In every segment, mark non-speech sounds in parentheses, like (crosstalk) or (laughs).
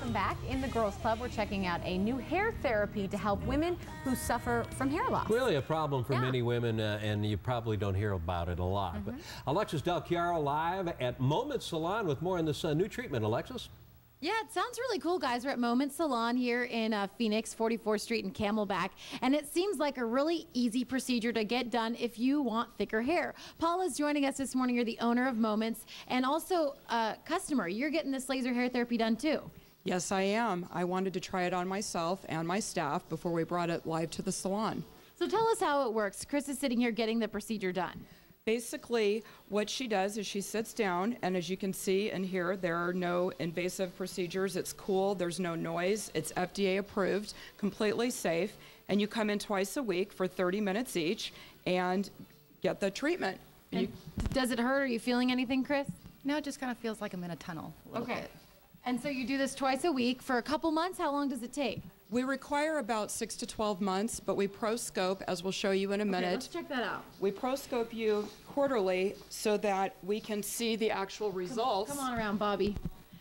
Welcome back. In the Girls Club, we're checking out a new hair therapy to help women who suffer from hair loss. Really a problem for Yeah. many women, uh, and you probably don't hear about it a lot. But Alexis Del Chiaro live at Moments Salon with more on this uh, new treatment. Alexis? Yeah, it sounds really cool, guys. We're at Moments Salon here in uh, Phoenix, 44th Street in Camelback, and it seems like a really easy procedure to get done if you want thicker hair. Paula's joining us this morning. You're the owner of Moments and also a customer. You're getting this laser hair therapy done too. Yes, I am. I wanted to try it on myself and my staff before we brought it live to the salon. So tell us how it works. Chris is sitting here getting the procedure done. Basically, what she does is she sits down, and as you can see and hear, there are no invasive procedures. It's cool, there's no noise, it's FDA approved, completely safe, and you come in twice a week for 30 minutes each and get the treatment. You- does it hurt? Are you feeling anything, Chris? No, it just kind of feels like I'm in a tunnel a little bit. And so you do this twice a week for a couple months. How long does it take? we require about 6 to 12 months, but we proscope, as we'll show you in a Okay, minute. let's check that out. We proscope you quarterly so that we can see the actual results. Come on around, Bobby.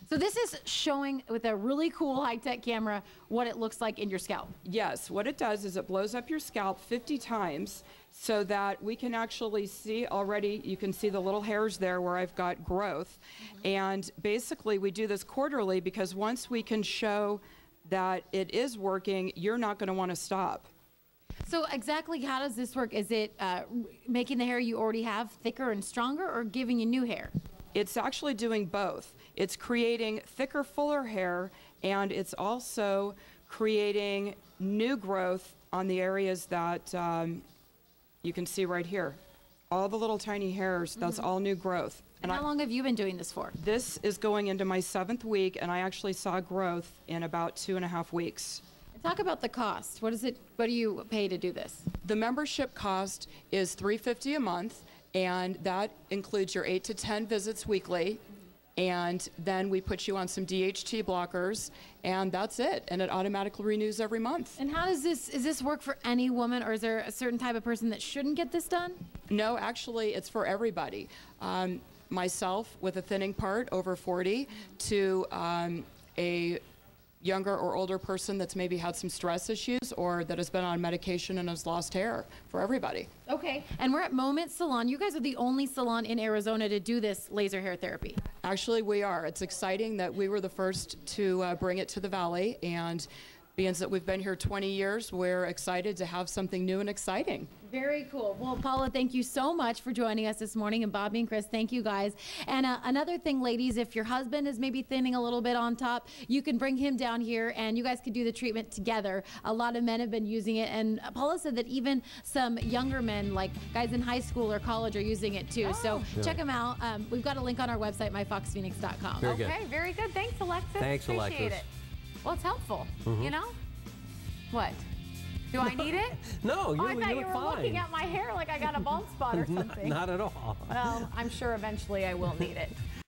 So this is showing with a really cool high-tech camera what it looks like in your scalp. Yes, what it does is it blows up your scalp 50 times so that we can actually see already, you can see the little hairs there where I've got growth. And basically, we do this quarterly because once we can show that it is working, you're not going to want to stop. So exactly how does this work? Is it uh, making the hair you already have thicker and stronger or giving you new hair? It's actually doing both. It's creating thicker, fuller hair, and it's also creating new growth on the areas that um, you can see right here. All the little tiny hairs, that's all new growth. And how I- long have you been doing this for? this is going into my seventh week, and I actually saw growth in about two and a half weeks. Talk about the cost. What is it? What do you pay to do this? The membership cost is 350 a month, and that includes your 8 to 10 visits weekly. And then we put you on some DHT blockers, and that's it. And it automatically renews every month. And how does this? Is this work for any woman, or is there a certain type of person that shouldn't get this done? No, actually, it's for everybody. Um, myself with a thinning part over 40 to um, a younger or older person that's maybe had some stress issues or that has been on medication and has lost hair for everybody. Okay. And we're at Moments Salon. You guys are the only salon in Arizona to do this laser hair therapy. Actually, we are. It's exciting that we were the first to uh, bring it to the valley, and being that we've been here 20 years, we're excited to have something new and exciting. Very cool. Well, Paula, thank you so much for joining us this morning. And Bobby and Chris, thank you guys. And uh, another thing, ladies, if your husband is maybe thinning a little bit on top, you can bring him down here and you guys could do the treatment together. A lot of men have been using it. And Paula said that even some younger men, like guys in high school or college, are using it too. So check them out. Um, we've got a link on our website, myfoxphoenix.com. Very good. Okay, very good. Thanks, Alexis. Thanks, Appreciate Alexis. it. Well, it's helpful, you mm-hmm. know? What? Do I need it? (laughs) No, you, oh, I you thought look you were fine. looking at my hair like I got a bald spot or (laughs) Not- something. Not at all. well, I'm sure eventually I will need it. (laughs)